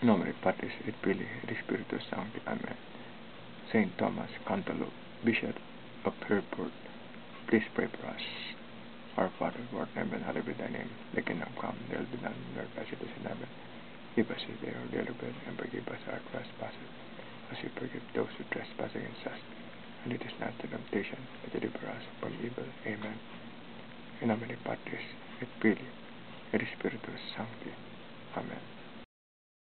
In nomine Patris et Filii et Spiritus Sancti. Amen. Saint Thomas Cantelupe, Bishop of Hereford, please pray for us. Our Father, who art in heaven, hallowed be thy name. Thy kingdom come, thy will be done on earth as it is in heaven. Give us this day our daily bread, and forgive us our trespasses, as we forgive those who trespass against us. And it is not the temptation, but deliver us from evil. Amen. In nomine Patris et Filii et Spiritus Sancti.